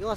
给我